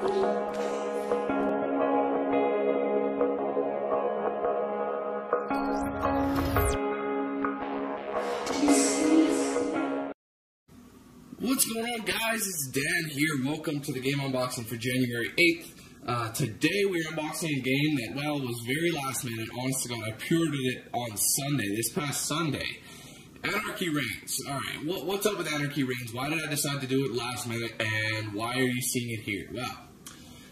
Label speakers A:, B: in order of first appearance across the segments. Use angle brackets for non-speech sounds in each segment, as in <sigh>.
A: What's going on, guys? It's Dan here. Welcome to the game unboxing for January 8th. Uh, today we're unboxing a game that, well, was very last minute. Honest to God, I pre-ordered it on Sunday, this past Sunday. Anarchy Reigns. Alright, what, what's up with Anarchy Reigns? Why did I decide to do it last minute, and why are you seeing it here? Well,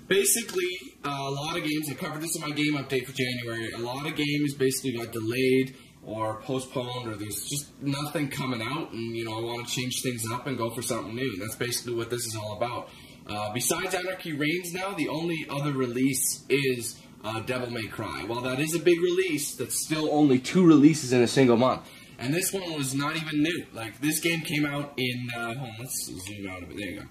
A: basically, uh, a lot of games, I covered this in my game update for January, a lot of games basically got delayed or postponed or there's just nothing coming out and you know I want to change things up and go for something new. And that's basically what this is all about. Uh, besides Anarchy Reigns now, the only other release is uh, Devil May Cry. While that is a big release, that's still only two releases in a single month. And this one was not even new. Like, this game came out in, uh, on, let's zoom out a bit. There you go.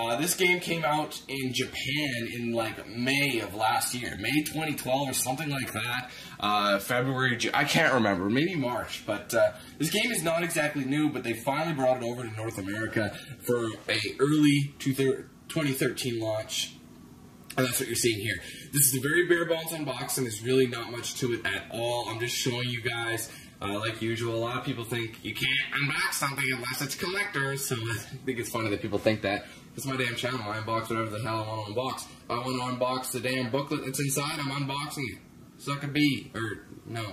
A: Uh, this game came out in Japan in, like, May of last year. May 2012 or something like that. Uh, February, I can't remember. Maybe March. But, uh, this game is not exactly new, but they finally brought it over to North America for a early 2013 launch. And that's what you're seeing here. This is a very bare bones unboxing. There's really not much to it at all. I'm just showing you guys uh, like usual, a lot of people think you can't unbox something unless it's collectors, so I think it's funny that people think that. It's my damn channel. I unbox whatever the hell I want to unbox. I want to unbox the damn booklet that's inside, I'm unboxing it. Suck a bee. Or, no.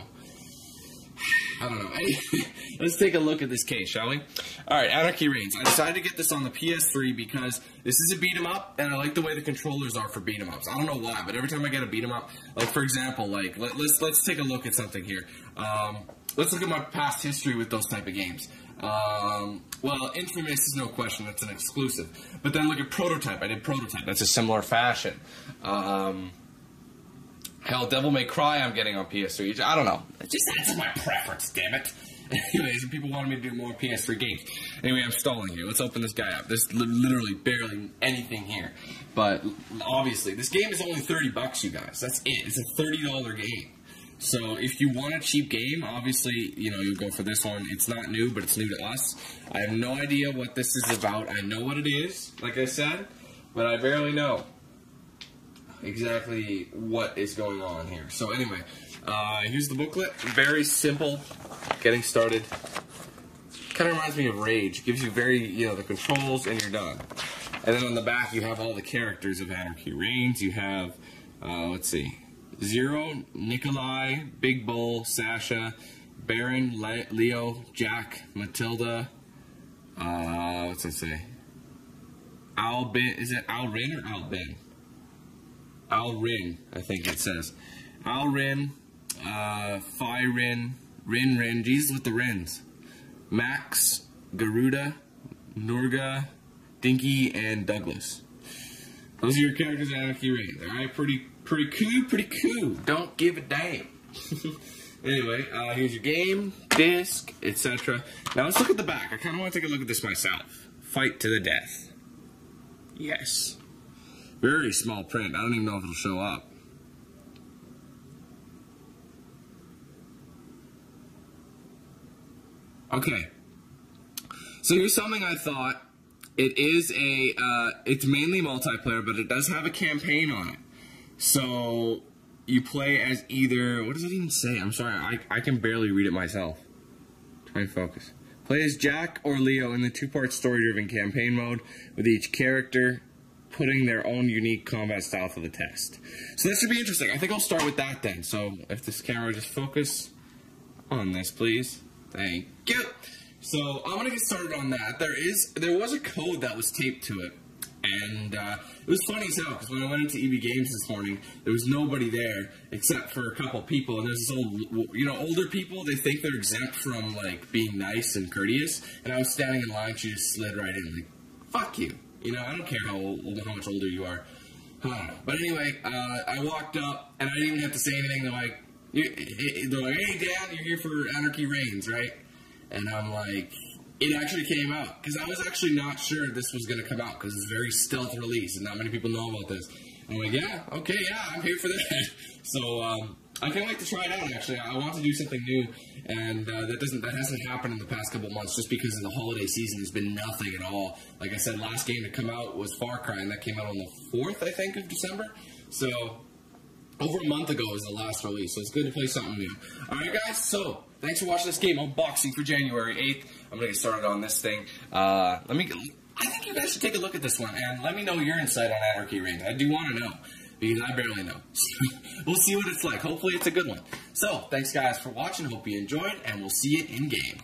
A: I don't know. <laughs> Let's take a look at this case, shall we? Alright, Anarchy Reigns. I decided to get this on the PS3 because this is a beat 'em up, and I like the way the controllers are for beat 'em ups. I don't know why, but every time I get a beat 'em up, like for example, like let, us let's, let's take a look at something here. Um, let's look at my past history with those type of games. Um, well, Infamous is no question, that's an exclusive. But then look at Prototype. I did Prototype. That's a similar fashion. Um, hell, Devil May Cry I'm getting on PS3. I don't know. It just that's my preference, damn it. <laughs> Anyways, people wanted me to do more PS3 games. Anyway, I'm stalling here. Let's open this guy up. There's literally barely anything here. But obviously, this game is only 30 bucks, you guys. That's it. It's a $30 game. So if you want a cheap game, obviously, you know, you go for this one. It's not new, but it's new to us. I have no idea what this is about. I know what it is, like I said, but I barely know exactly what is going on here. So anyway, uh, here's the booklet. Very simple, getting started. Kind of reminds me of Rage. Gives you very, you know, the controls and you're done. And then on the back you have all the characters of Anarchy Reigns. You have, uh, let's see, Zero, Nikolai, Big Bull, Sasha, Baron, Le Leo, Jack, Mathilda, uh, what's that say? Albin, is it Alrin or Albin? Alrin, I think it says. Alrin, uh, Firin, Rin Rin, Jesus with the Rins. Max, Garuda, Nurga, Dinky, and Douglas. Those are your characters in Anarchy Reigns. Alright, pretty pretty cool, pretty cool. Don't give a damn. <laughs> anyway, uh, here's your game, disc, etc. Now let's look at the back. I kind of want to take a look at this myself. Fight to the death. Yes. Very small print. I don't even know if it'll show up. Okay. So here's something I thought. It is a, uh, it's mainly multiplayer, but it does have a campaign on it. So you play as either what does it even say? I'm sorry, I, I can barely read it myself. Try and focus. Play as Jack or Leo in the two-part story-driven campaign mode, with each character putting their own unique combat style to the test. So that should be interesting. I think I'll start with that then. So if this camera just focus on this, please. Thank you. So I'm gonna get started on that. There is there was a code that was taped to it and uh, it was funny as hell because when I went into EB Games this morning, there was nobody there except for a couple people. And there's this old, you know, older people. They think they're exempt from like being nice and courteous. And I was standing in line. She just slid right in, like, "Fuck you." You know, I don't care how old, how much older you are. But anyway, uh, I walked up and I didn't even have to say anything. They're like, they're like, "Hey, Dan, you're here for Anarchy Reigns, right?" And I'm like, it actually came out because I was actually not sure this was going to come out because it's a very stealth release and not many people know about this. I'm like, yeah, okay, yeah, I'm here for that. <laughs> so um, I can't wait to try it out. Actually, I want to do something new, and uh, that doesn't that hasn't happened in the past couple months just because of the holiday season. There's been nothing at all. Like I said, last game to come out was Far Cry, and that came out on the fourth, I think, of December. So over a month ago is the last release, so it's good to play something new. All right, guys. So thanks for watching this game unboxing for January 8th. I'm gonna get started on this thing. Uh, let me. I think you guys should take a look at this one and let me know your insight on Anarchy Reigns. I do want to know because I barely know. <laughs> we'll see what it's like. Hopefully, it's a good one. So, thanks guys for watching. Hope you enjoyed, and we'll see you in game.